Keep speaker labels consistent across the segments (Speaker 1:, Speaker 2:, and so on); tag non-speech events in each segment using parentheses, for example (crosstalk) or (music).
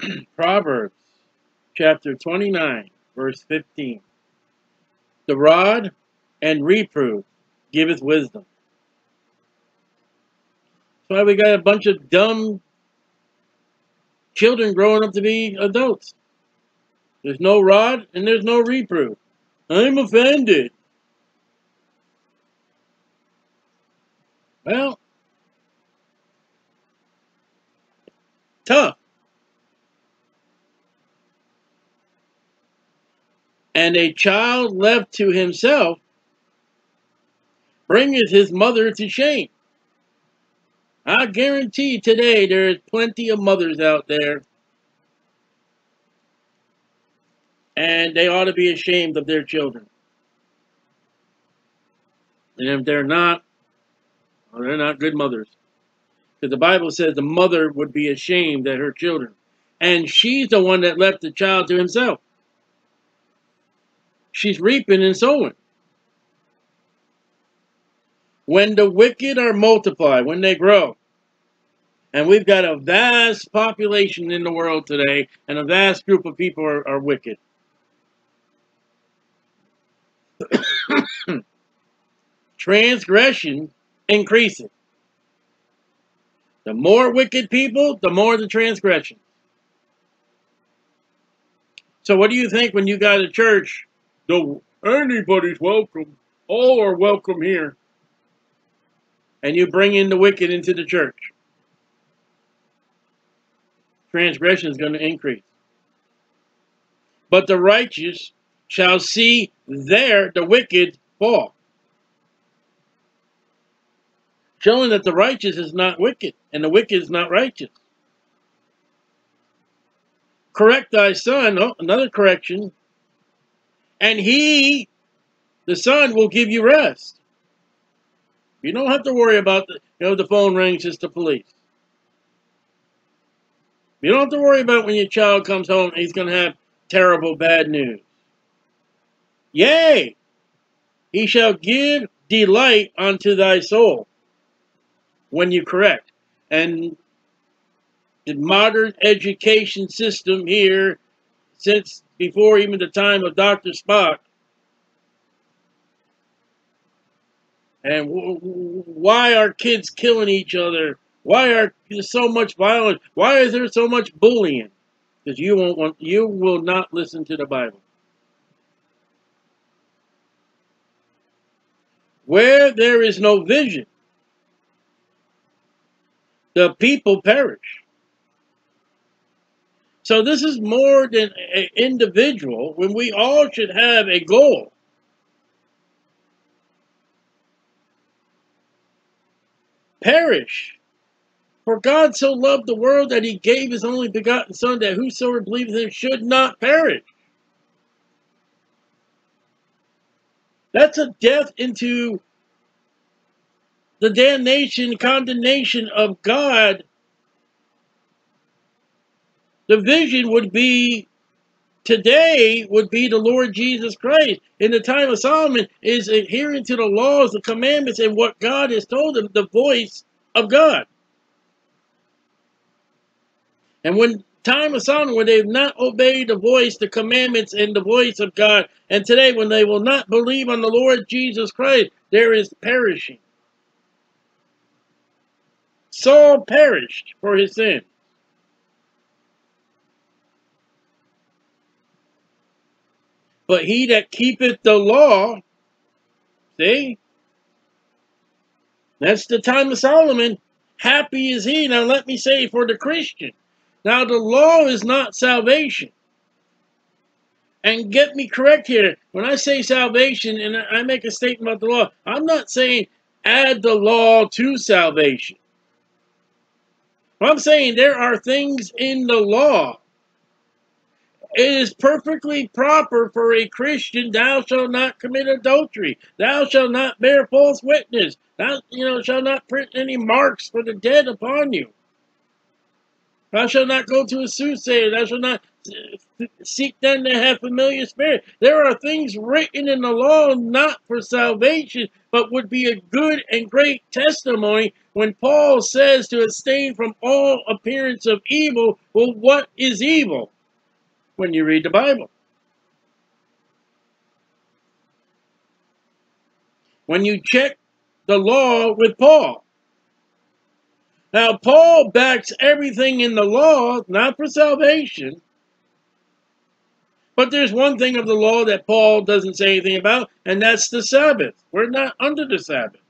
Speaker 1: (clears throat) Proverbs chapter 29, verse 15. The rod and reproof giveth wisdom. That's why we got a bunch of dumb children growing up to be adults. There's no rod and there's no reproof. I'm offended. Well, tough. And a child left to himself bringeth his mother to shame. I guarantee today there is plenty of mothers out there and they ought to be ashamed of their children. And if they're not, well, they're not good mothers. Because the Bible says the mother would be ashamed at her children. And she's the one that left the child to himself. She's reaping and sowing. When the wicked are multiplied, when they grow, and we've got a vast population in the world today, and a vast group of people are, are wicked. (coughs) transgression increases. The more wicked people, the more the transgression. So what do you think when you got a church? The anybody's welcome. All are welcome here. And you bring in the wicked into the church. Transgression is going to increase. But the righteous shall see there the wicked fall. Showing that the righteous is not wicked, and the wicked is not righteous. Correct thy son, oh, another correction, and he, the son, will give you rest. You don't have to worry about the, you know, the phone rings, it's the police. You don't have to worry about when your child comes home, he's going to have terrible bad news. Yea, he shall give delight unto thy soul when you correct. And the modern education system here, since before even the time of Dr. Spock, and why are kids killing each other? Why are there so much violence? Why is there so much bullying? Because you won't want, you will not listen to the Bible. Where there is no vision, the people perish. So this is more than an individual when we all should have a goal. Perish. For God so loved the world that he gave his only begotten Son, that whosoever believes in him should not perish. That's a death into the damnation, condemnation of God. The vision would be today would be the Lord Jesus Christ. In the time of Solomon is adhering to the laws, the commandments, and what God has told him, the voice of God. And when time of Solomon, when they have not obeyed the voice, the commandments, and the voice of God, and today when they will not believe on the Lord Jesus Christ, there is perishing. Saul perished for his sin. But he that keepeth the law, see, that's the time of Solomon. Happy is he. Now let me say for the Christian. Now the law is not salvation. And get me correct here. When I say salvation and I make a statement about the law, I'm not saying add the law to salvation. I'm saying there are things in the law. It is perfectly proper for a Christian, thou shalt not commit adultery. Thou shalt not bear false witness. Thou, you know, shalt not print any marks for the dead upon you. Thou shalt not go to a soothsayer. Thou shalt not uh, seek them to have familiar spirit. There are things written in the law not for salvation, but would be a good and great testimony when Paul says to abstain from all appearance of evil. Well, what is evil? When you read the Bible. When you check the law with Paul. Now, Paul backs everything in the law, not for salvation. But there's one thing of the law that Paul doesn't say anything about, and that's the Sabbath. We're not under the Sabbath.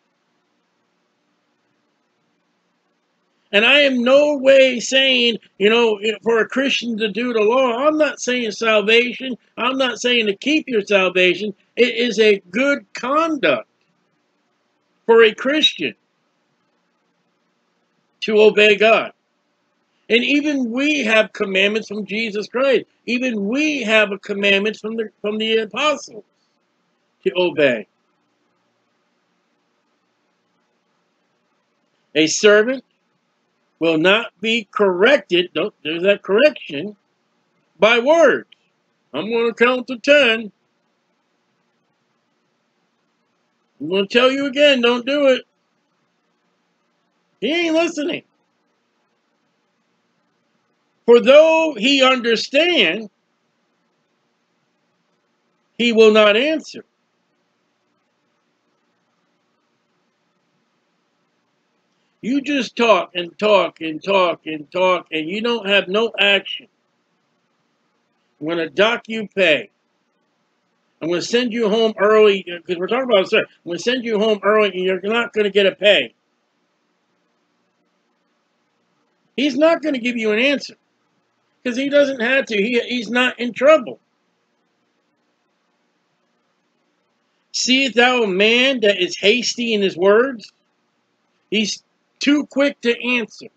Speaker 1: And I am no way saying, you know, for a Christian to do the law. I'm not saying salvation. I'm not saying to keep your salvation. It is a good conduct for a Christian to obey God. And even we have commandments from Jesus Christ. Even we have a commandment from the from the apostles to obey. A servant will not be corrected, there's that correction, by words. I'm going to count to 10. I'm going to tell you again, don't do it. He ain't listening. For though he understand, he will not answer. You just talk and talk and talk and talk, and you don't have no action. I'm going to dock you pay. I'm going to send you home early, because we're talking about, sir, I'm going to send you home early, and you're not going to get a pay. He's not going to give you an answer because he doesn't have to. He, he's not in trouble. Seest thou a man that is hasty in his words? He's too quick to answer.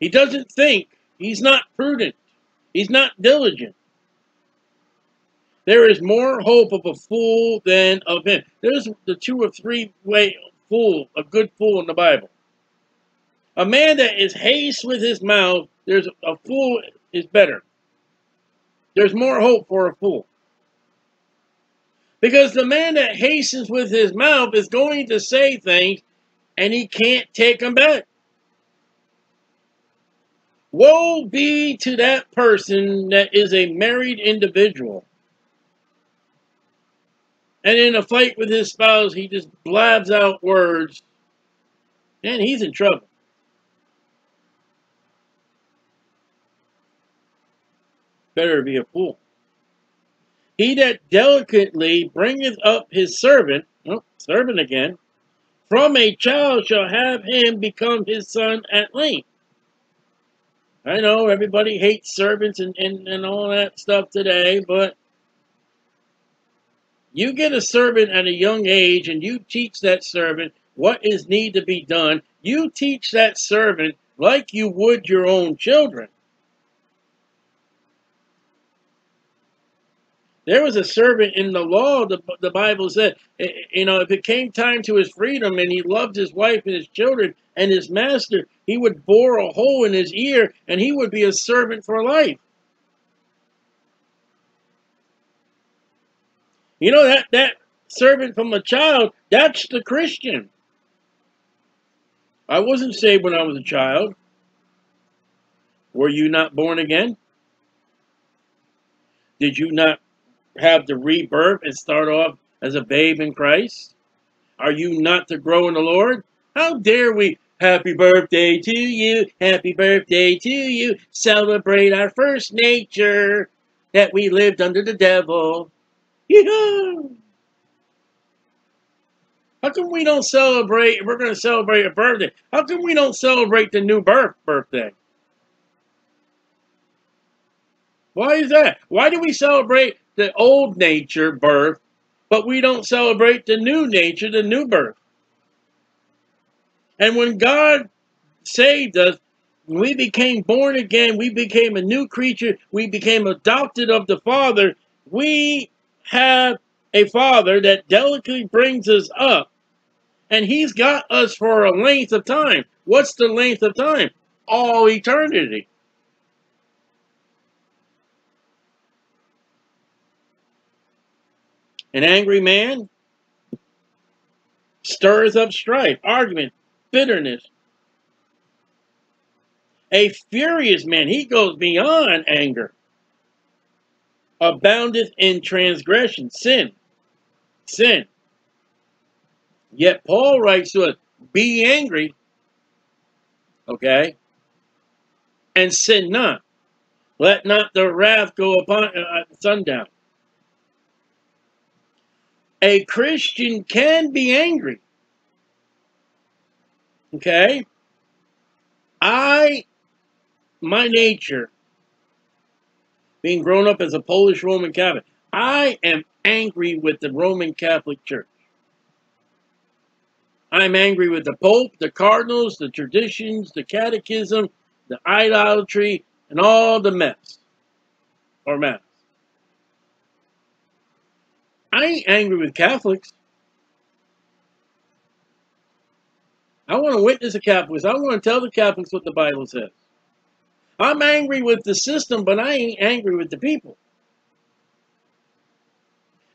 Speaker 1: He doesn't think. He's not prudent. He's not diligent. There is more hope of a fool than of him. There's the two or three way fool, a good fool in the Bible. A man that is haste with his mouth, there's a fool is better. There's more hope for a fool. Because the man that hastens with his mouth is going to say things and he can't take them back. Woe be to that person that is a married individual and in a fight with his spouse, he just blabs out words. And he's in trouble. Better be a fool. He that delicately bringeth up his servant, oh, servant again, from a child shall have him become his son at length. I know everybody hates servants and, and, and all that stuff today, but you get a servant at a young age and you teach that servant what is need to be done. You teach that servant like you would your own children. There was a servant in the law, the, the Bible said, eh, eh, you know, if it came time to his freedom and he loved his wife and his children and his master, he would bore a hole in his ear and he would be a servant for life. You know that that servant from a child, that's the Christian. I wasn't saved when I was a child. Were you not born again? Did you not have the rebirth and start off as a babe in Christ? Are you not to grow in the Lord? How dare we Happy birthday to you, happy birthday to you. Celebrate our first nature that we lived under the devil. How come we don't celebrate, we're going to celebrate a birthday, how come we don't celebrate the new birth birthday? Why is that? Why do we celebrate the old nature birth, but we don't celebrate the new nature, the new birth? And when God saved us, we became born again, we became a new creature, we became adopted of the Father, we have a father that delicately brings us up And he's got us for a length of time. What's the length of time? All eternity. An angry man stirs up strife, argument, bitterness. A furious man, he goes beyond anger, aboundeth in transgression, sin, sin. Yet Paul writes to us, be angry, okay, and sin not. Let not the wrath go upon uh, sundown. A Christian can be angry. Okay? I, my nature, being grown up as a Polish Roman Catholic, I am angry with the Roman Catholic Church. I'm angry with the Pope, the Cardinals, the traditions, the catechism, the idolatry, and all the mess or mess. I ain't angry with Catholics. I want to witness the Catholics. I want to tell the Catholics what the Bible says. I'm angry with the system, but I ain't angry with the people.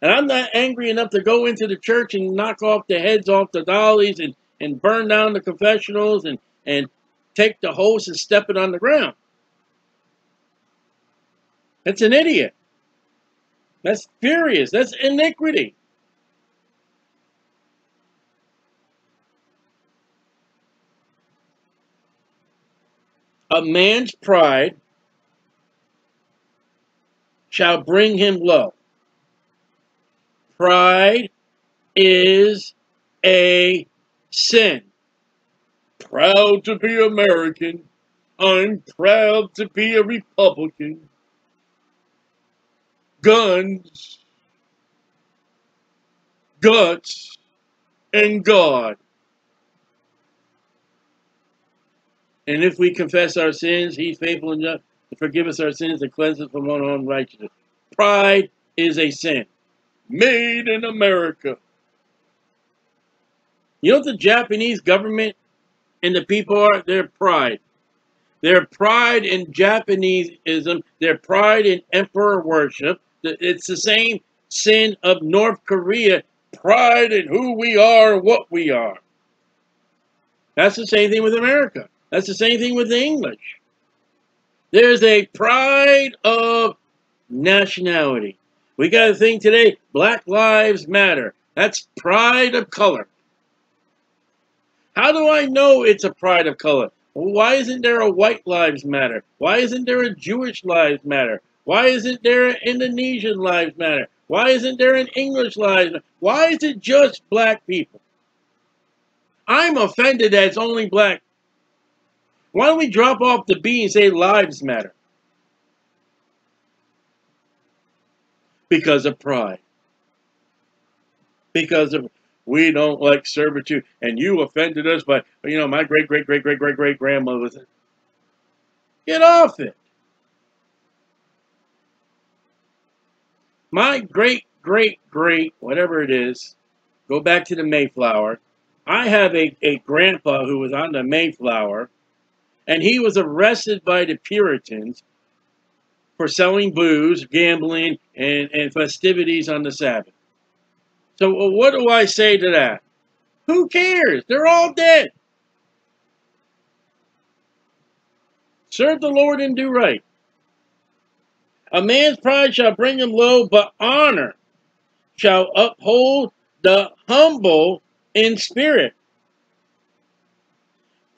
Speaker 1: And I'm not angry enough to go into the church and knock off the heads off the dollies and, and burn down the confessionals and, and take the hose and step it on the ground. That's an idiot. That's furious. That's iniquity. A man's pride shall bring him low. Pride is a sin. Proud to be American. I'm proud to be a Republican guns, guts, and God. And if we confess our sins, he's faithful enough to forgive us our sins and cleanse us from all unrighteousness. Pride is a sin. Made in America. You know what the Japanese government and the people are? Their pride. Their pride in Japaneseism, their pride in emperor worship, it's the same sin of North Korea, pride in who we are what we are. That's the same thing with America. That's the same thing with the English. There's a pride of nationality. We got a thing today, Black Lives Matter. That's pride of color. How do I know it's a pride of color? Why isn't there a White Lives Matter? Why isn't there a Jewish Lives Matter? Why isn't there an Indonesian Lives Matter? Why isn't there an English Lives Matter? Why is it just black people? I'm offended that it's only black. Why don't we drop off the B and say lives matter? Because of pride. Because of we don't like servitude. And you offended us by, you know, my great, great, great, great, great, great grandmother. Get off it. My great, great, great, whatever it is, go back to the Mayflower. I have a, a grandpa who was on the Mayflower, and he was arrested by the Puritans for selling booze, gambling, and, and festivities on the Sabbath. So what do I say to that? Who cares? They're all dead. Serve the Lord and do right. A man's pride shall bring him low, but honor shall uphold the humble in spirit.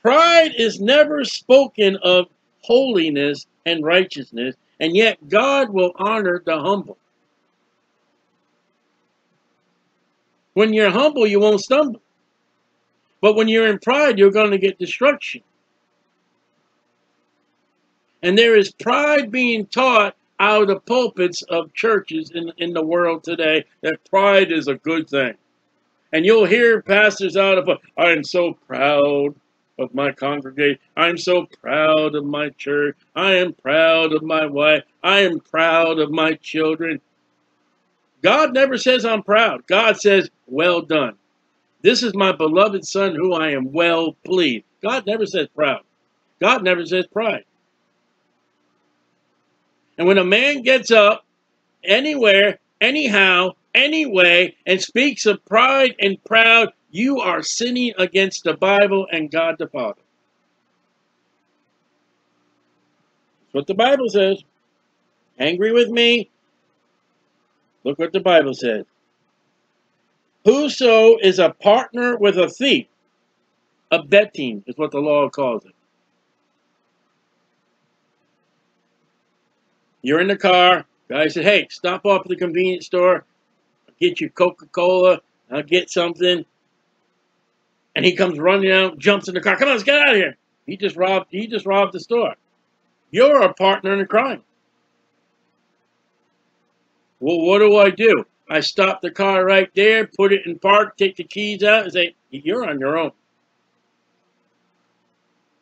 Speaker 1: Pride is never spoken of holiness and righteousness, and yet God will honor the humble. When you're humble, you won't stumble. But when you're in pride, you're going to get destruction. And there is pride being taught out of the pulpits of churches in, in the world today that pride is a good thing. And you'll hear pastors out of, I am so proud of my congregation. I'm so proud of my church. I am proud of my wife. I am proud of my children. God never says I'm proud. God says, well done. This is my beloved son who I am well pleased. God never says proud. God never says pride. And when a man gets up anywhere, anyhow, anyway, and speaks of pride and proud, you are sinning against the Bible and God the Father. That's what the Bible says. Angry with me? Look what the Bible says. Whoso is a partner with a thief, abetting is what the law calls it. You're in the car. Guy said, hey, stop off at the convenience store. Get you Coca-Cola. I'll get something. And he comes running out, jumps in the car. Come on, let's get out of here. He just robbed, he just robbed the store. You're a partner in a crime. Well, what do I do? I stop the car right there, put it in park, take the keys out, and say, you're on your own.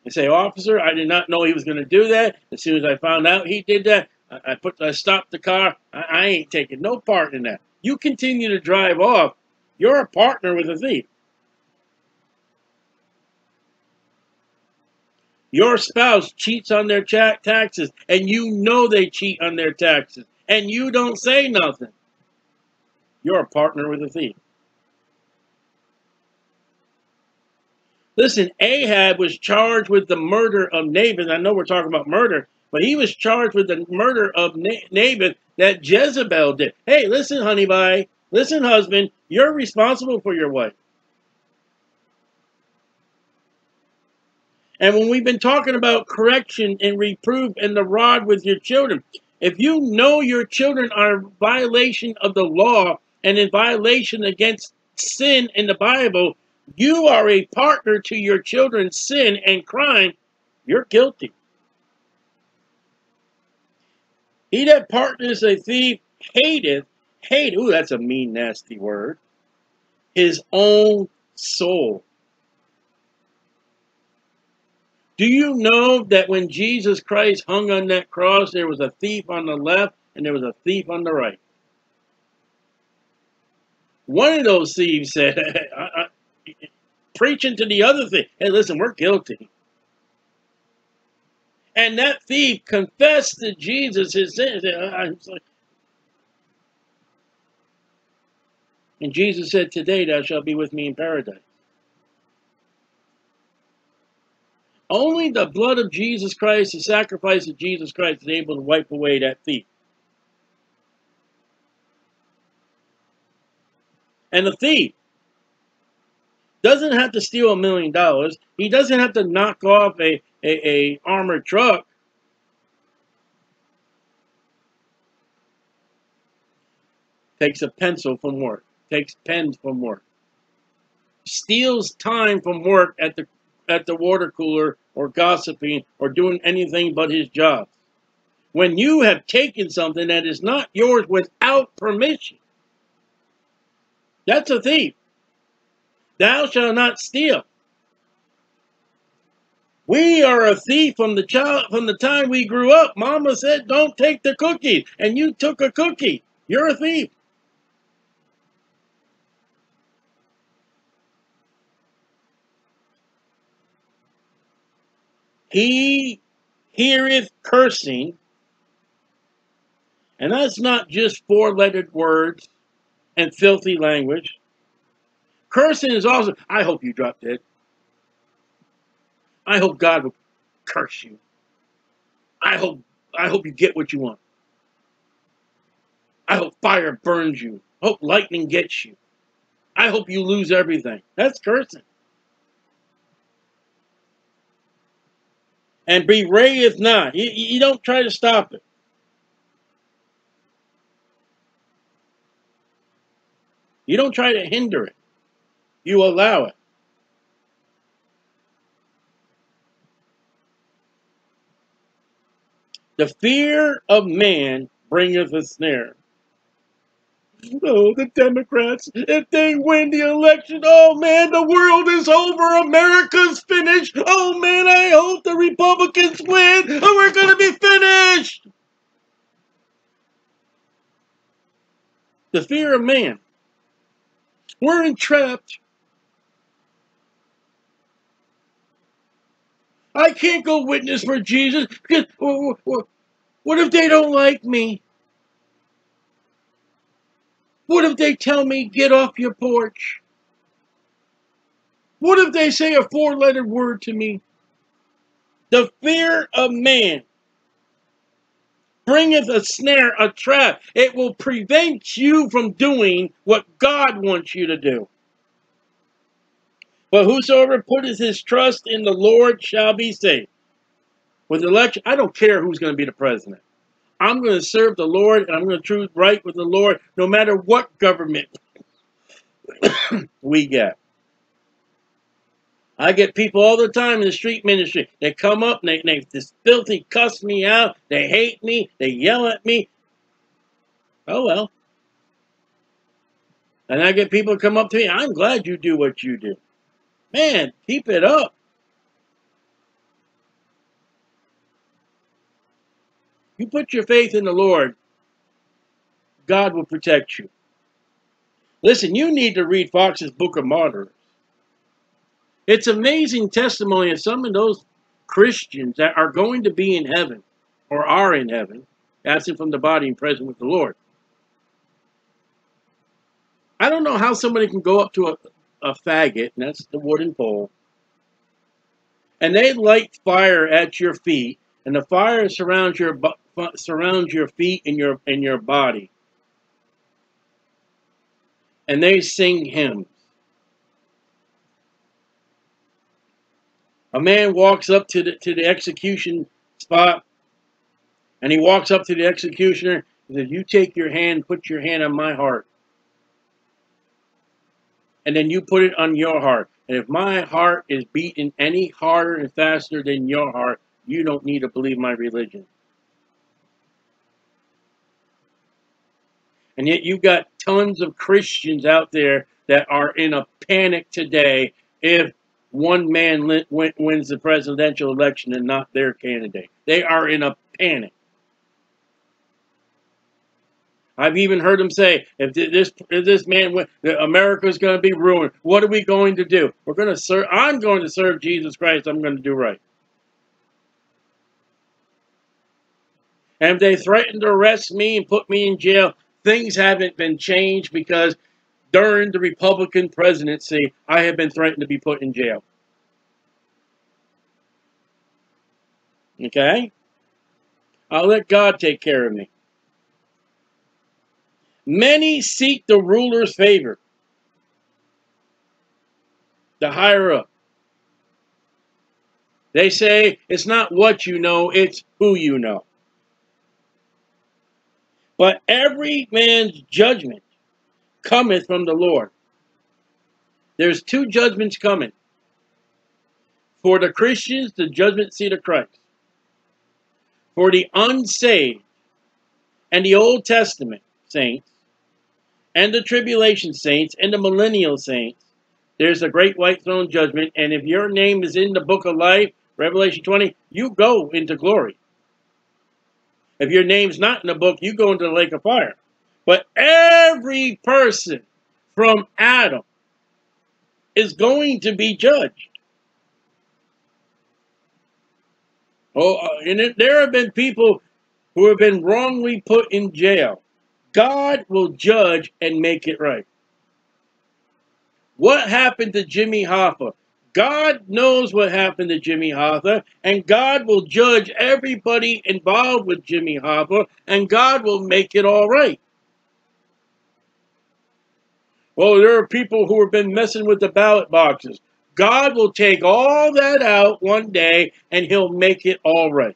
Speaker 1: I say, officer, I did not know he was going to do that. As soon as I found out he did that, I, put, I stopped the car. I, I ain't taking no part in that. You continue to drive off. You're a partner with a thief. Your spouse cheats on their taxes, and you know they cheat on their taxes, and you don't say nothing. You're a partner with a thief. Listen, Ahab was charged with the murder of Naboth. I know we're talking about murder, but he was charged with the murder of Naboth that Jezebel did. Hey, listen, honey bye. Listen, husband, you're responsible for your wife. And when we've been talking about correction and reproof and the rod with your children, if you know your children are in violation of the law and in violation against sin in the Bible, you are a partner to your children's sin and crime, you're guilty. He that partners a thief hateth, hate, ooh, that's a mean, nasty word, his own soul. Do you know that when Jesus Christ hung on that cross, there was a thief on the left and there was a thief on the right? One of those thieves said, (laughs) preaching to the other thief, hey, listen, we're guilty. And that thief confessed to Jesus his sins. And Jesus said, Today thou shalt be with me in paradise. Only the blood of Jesus Christ, the sacrifice of Jesus Christ, is able to wipe away that thief. And the thief doesn't have to steal a million dollars. He doesn't have to knock off a, a, a armored truck. Takes a pencil from work. Takes pens from work. Steals time from work at the at the water cooler or gossiping or doing anything but his job. When you have taken something that is not yours without permission, that's a thief. Thou shalt not steal. We are a thief from the child from the time we grew up. Mama said, "Don't take the cookie," and you took a cookie. You're a thief. He heareth cursing, and that's not just four-lettered words and filthy language. Cursing is also, I hope you drop dead. I hope God will curse you. I hope I hope you get what you want. I hope fire burns you. I hope lightning gets you. I hope you lose everything. That's cursing. And be bewrayeth not. You, you don't try to stop it. You don't try to hinder it. You allow it. The fear of man bringeth a snare. Oh, the Democrats, if they win the election, oh man, the world is over. America's finished. Oh man, I hope the Republicans win and we're going to be finished. The fear of man. We're entrapped I can't go witness for Jesus because what if they don't like me? What if they tell me, get off your porch? What if they say a four letter word to me? The fear of man bringeth a snare, a trap. It will prevent you from doing what God wants you to do. But whosoever putteth his trust in the Lord shall be saved. With election, I don't care who's going to be the president. I'm going to serve the Lord and I'm going to choose right with the Lord no matter what government (coughs) we get. I get people all the time in the street ministry. They come up and they, they this filthy cuss me out. They hate me. They yell at me. Oh well. And I get people come up to me. I'm glad you do what you do. Man, keep it up. You put your faith in the Lord, God will protect you. Listen, you need to read Fox's Book of Martyrs. It's amazing testimony of some of those Christians that are going to be in heaven or are in heaven, absent from the body and present with the Lord. I don't know how somebody can go up to a, a faggot, and that's the wooden pole, and they light fire at your feet, and the fire surrounds your surrounds your feet and your and your body, and they sing hymns. A man walks up to the to the execution spot, and he walks up to the executioner and says, "You take your hand, put your hand on my heart, and then you put it on your heart. And if my heart is beating any harder and faster than your heart, you don't need to believe my religion." And yet you've got tons of Christians out there that are in a panic today if one man wins the presidential election and not their candidate. They are in a panic. I've even heard them say, if this if this man wins, America's going to be ruined. What are we going to do? We're going to serve. I'm going to serve Jesus Christ. I'm going to do right. And if they threaten to arrest me and put me in jail, things haven't been changed because during the Republican presidency, I have been threatened to be put in jail. Okay? I'll let God take care of me. Many seek the ruler's favor, the higher up. They say it's not what you know, it's who you know. But every man's judgment cometh from the Lord. There's two judgments coming. For the Christians, the judgment seat of Christ. For the unsaved and the Old Testament saints and the tribulation saints and the millennial saints, there's a great white throne judgment. And if your name is in the book of life, Revelation 20, you go into glory. If your name's not in the book, you go into the lake of fire. But every person from Adam is going to be judged. Oh, uh, and it, there have been people who have been wrongly put in jail. God will judge and make it right. What happened to Jimmy Hoffa? God knows what happened to Jimmy Hoffa, and God will judge everybody involved with Jimmy Hoffa, and God will make it all right. Well, there are people who have been messing with the ballot boxes. God will take all that out one day and he'll make it all right.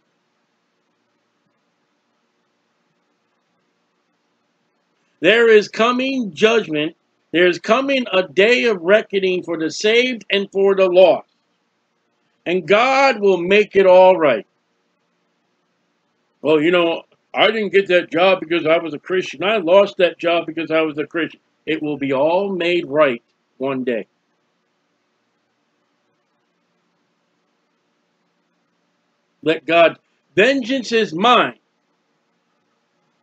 Speaker 1: There is coming judgment. There is coming a day of reckoning for the saved and for the lost. And God will make it all right. Well, you know, I didn't get that job because I was a Christian. I lost that job because I was a Christian. It will be all made right one day. Let God, vengeance is mine,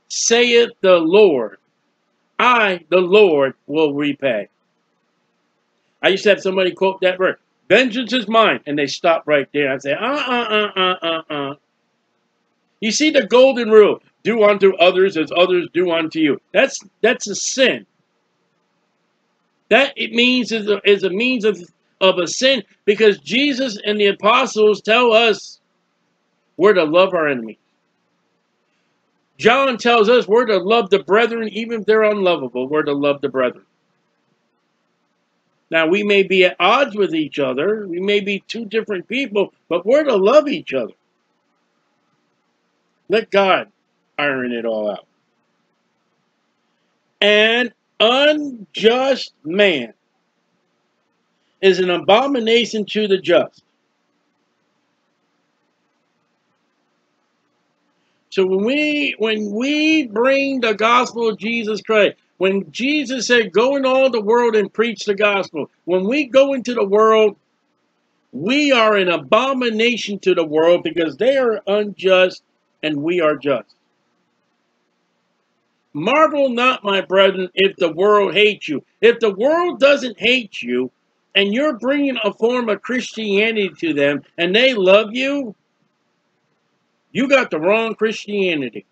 Speaker 1: saith the Lord. I, the Lord, will repay. I used to have somebody quote that verse. Vengeance is mine. And they stop right there and say, uh, uh, uh, uh, uh, uh. You see the golden rule. Do unto others as others do unto you. That's that's a sin. That it means is a, is a means of, of a sin because Jesus and the apostles tell us we're to love our enemies. John tells us we're to love the brethren, even if they're unlovable. We're to love the brethren. Now, we may be at odds with each other. We may be two different people, but we're to love each other. Let God iron it all out. An unjust man is an abomination to the just. So when we when we bring the gospel of Jesus Christ, when Jesus said, Go in all the world and preach the gospel, when we go into the world, we are an abomination to the world because they are unjust and we are just. Marvel not, my brethren, if the world hates you. If the world doesn't hate you, and you're bringing a form of Christianity to them, and they love you, you got the wrong Christianity.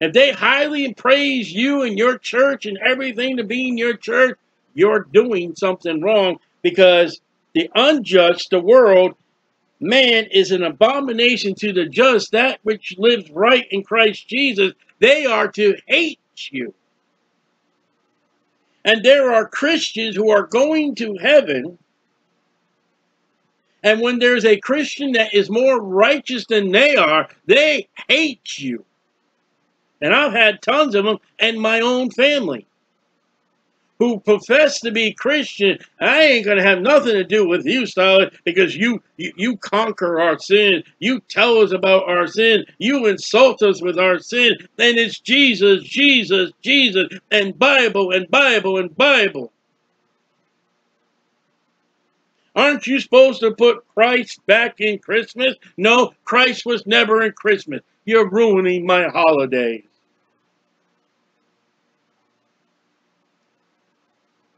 Speaker 1: If they highly praise you and your church and everything to be in your church, you're doing something wrong because the unjust, the world, man is an abomination to the just, that which lives right in Christ Jesus. They are to hate you. And there are Christians who are going to heaven. And when there's a Christian that is more righteous than they are, they hate you. And I've had tons of them in my own family who profess to be Christian. I ain't going to have nothing to do with you, Stalin, because you, you, you conquer our sin. You tell us about our sin. You insult us with our sin. And it's Jesus, Jesus, Jesus, and Bible, and Bible, and Bible. Aren't you supposed to put Christ back in Christmas? No, Christ was never in Christmas. You're ruining my holidays.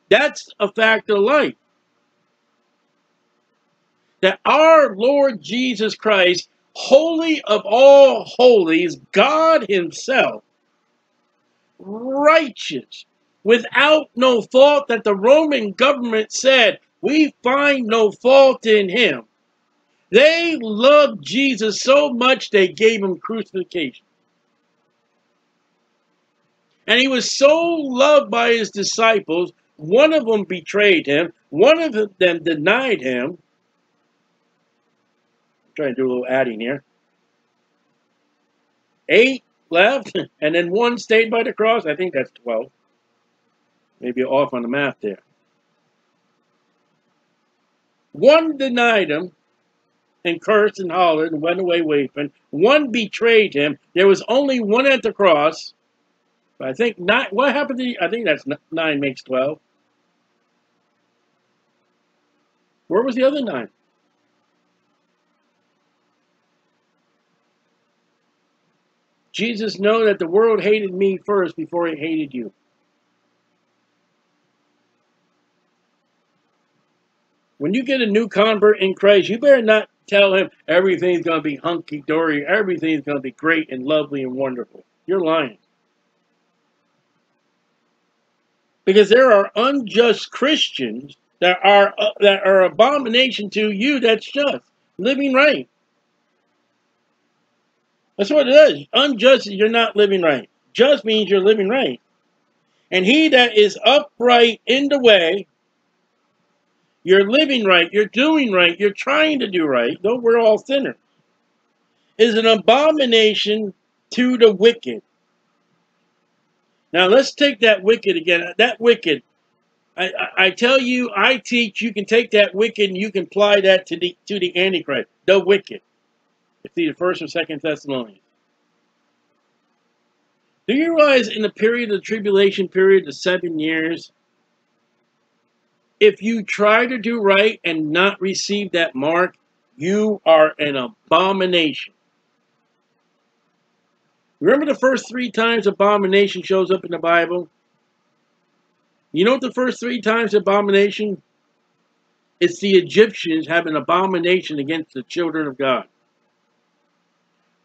Speaker 1: That's a fact of life. That our Lord Jesus Christ, holy of all holies, God himself, righteous, without no fault, that the Roman government said, we find no fault in him. They loved Jesus so much they gave him crucifixion. And he was so loved by his disciples one of them betrayed him. One of them denied him. I'm trying to do a little adding here. Eight left, (laughs) and then one stayed by the cross. I think that's 12. Maybe off on the math there. One denied him and cursed and hollered and went away weeping. One betrayed him. There was only one at the cross. I think nine. What happened to? You? I think that's nine makes twelve. Where was the other nine? Jesus know that the world hated me first before it hated you. When you get a new convert in Christ, you better not tell him everything's going to be hunky-dory, everything's going to be great and lovely and wonderful. You're lying. Because there are unjust Christians that are uh, that are abomination to you that's just living right. That's what it is. Unjust you're not living right. Just means you're living right. And he that is upright in the way, you're living right, you're doing right, you're trying to do right, though we're all sinners, is an abomination to the wicked. Now let's take that wicked again. That wicked, I, I, tell you, I teach, you can take that wicked and you can apply that to the to the Antichrist, the wicked. It's either first or second Thessalonians. Do you realize in the period of the tribulation period, the seven years, if you try to do right and not receive that mark, you are an abomination. Remember the first three times abomination shows up in the Bible? You know what the first three times abomination It's the Egyptians have an abomination against the children of God.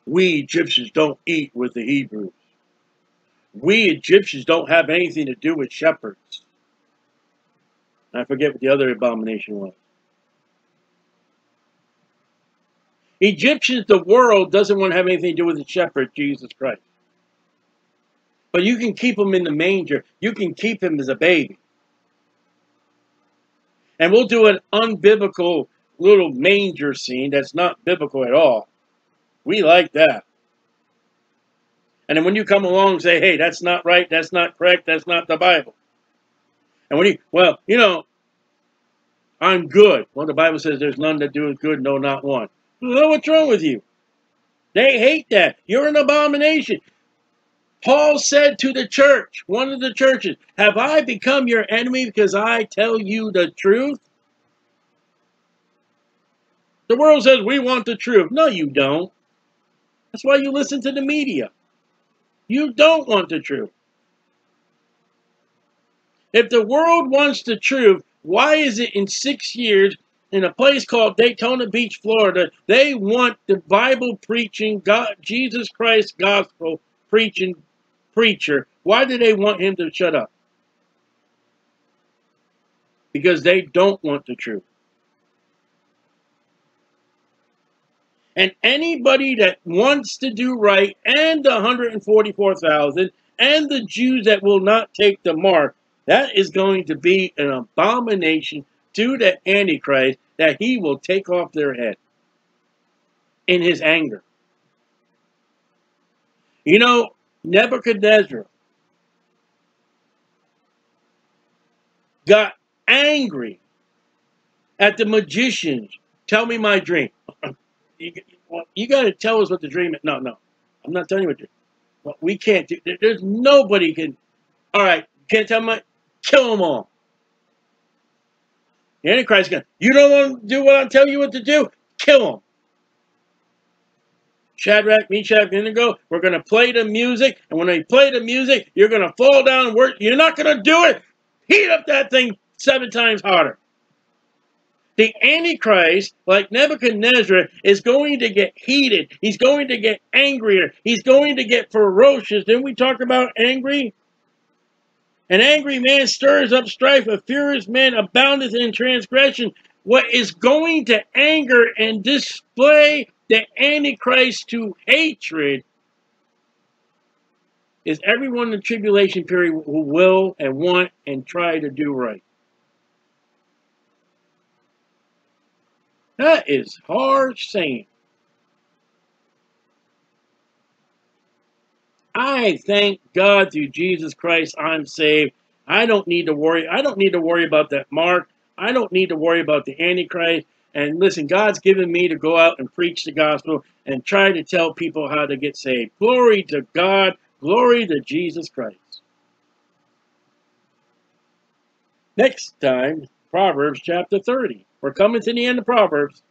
Speaker 1: We Egyptians don't eat with the Hebrews. We Egyptians don't have anything to do with shepherds. I forget what the other abomination was. Egyptians, the world doesn't want to have anything to do with the shepherd, Jesus Christ. But you can keep him in the manger. You can keep him as a baby. And we'll do an unbiblical little manger scene that's not biblical at all. We like that. And then when you come along and say, hey, that's not right, that's not correct, that's not the Bible. And when you, well, you know, I'm good. Well, the Bible says there's none that doeth good, no, not one. Well, what's wrong with you? They hate that. You're an abomination. Paul said to the church, one of the churches, Have I become your enemy because I tell you the truth? The world says we want the truth. No, you don't. That's why you listen to the media. You don't want the truth. If the world wants the truth, why is it in six years in a place called Daytona Beach, Florida, they want the Bible preaching, God, Jesus Christ gospel preaching preacher. Why do they want him to shut up? Because they don't want the truth. And anybody that wants to do right, and the 144,000, and the Jews that will not take the mark, that is going to be an abomination to the Antichrist that he will take off their head in his anger. You know, Nebuchadnezzar got angry at the magicians. Tell me my dream. (clears throat) you, you got to tell us what the dream is. No, no. I'm not telling you what the well, we can't do. There's nobody can. All right, can't tell me. Kill them all. The Antichrist going, you don't want to do what I tell you what to do? Kill them. Shadrach, Meshach, and Abednego, we're going to play the music, and when they play the music, you're going to fall down and work. You're not going to do it. Heat up that thing seven times harder. The Antichrist, like Nebuchadnezzar, is going to get heated. He's going to get angrier. He's going to get ferocious. Didn't we talk about angry? An angry man stirs up strife, a furious man aboundeth in transgression. What is going to anger and display the Antichrist to hatred is everyone in the tribulation period who will and want and try to do right. That is harsh saying. I thank God through Jesus Christ I'm saved. I don't need to worry. I don't need to worry about that mark. I don't need to worry about the Antichrist. And listen, God's given me to go out and preach the gospel and try to tell people how to get saved. Glory to God. Glory to Jesus Christ. Next time, Proverbs chapter 30. We're coming to the end of Proverbs.